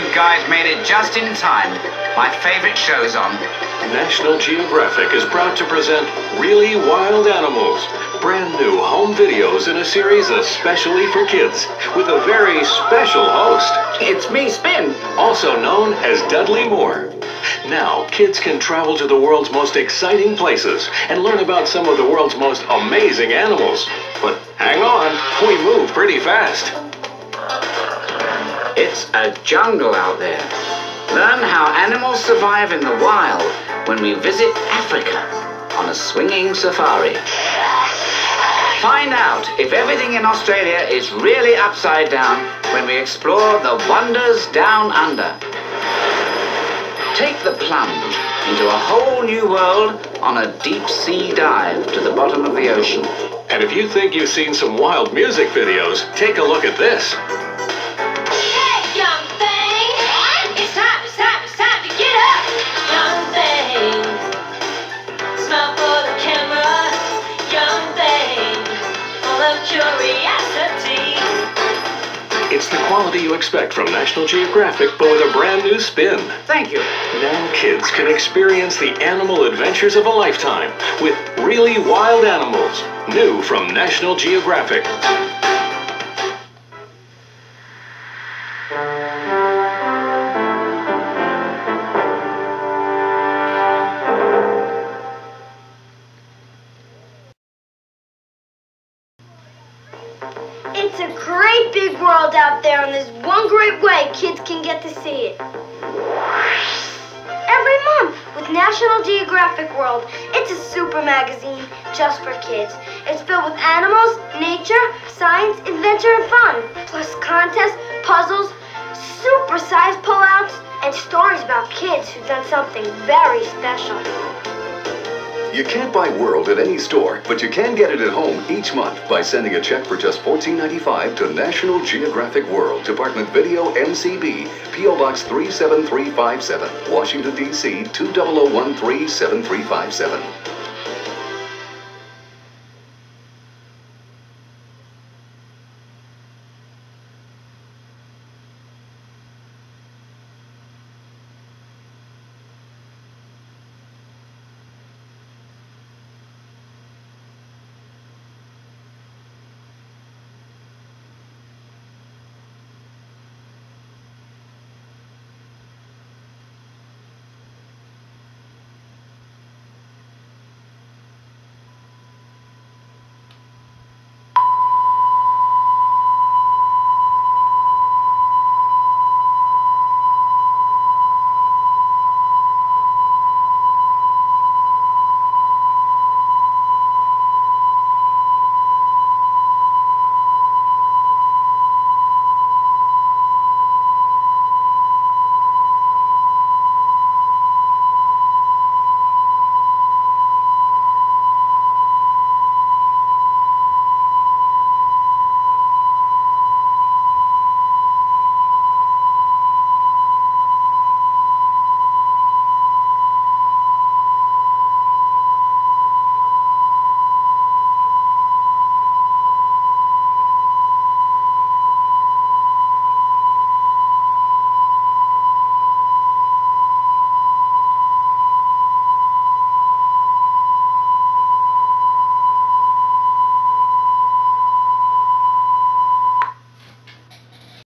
you guys made it just in time. My favorite show's on. National Geographic is proud to present Really Wild Animals. Brand new home videos in a series especially for kids with a very special host. It's me, Spin. Also known as Dudley Moore. Now, kids can travel to the world's most exciting places and learn about some of the world's most amazing animals. But hang on, we move pretty fast. It's a jungle out there. Learn how animals survive in the wild when we visit Africa on a swinging safari. Find out if everything in Australia is really upside down when we explore the wonders down under. Take the plunge into a whole new world on a deep sea dive to the bottom of the ocean. And if you think you've seen some wild music videos, take a look at this. It's the quality you expect from National Geographic, but with a brand new spin. Thank you. Now kids can experience the animal adventures of a lifetime with really wild animals. New from National Geographic. It's a great big world out there, and there's one great way kids can get to see it. Every month with National Geographic World. It's a super magazine just for kids. It's filled with animals, nature, science, adventure, and fun. Plus contests, puzzles, super-sized pullouts, and stories about kids who've done something very special. You can't buy World at any store, but you can get it at home each month by sending a check for just $14.95 to National Geographic World, Department Video MCB, P.O. Box 37357, Washington, D.C. 200137357.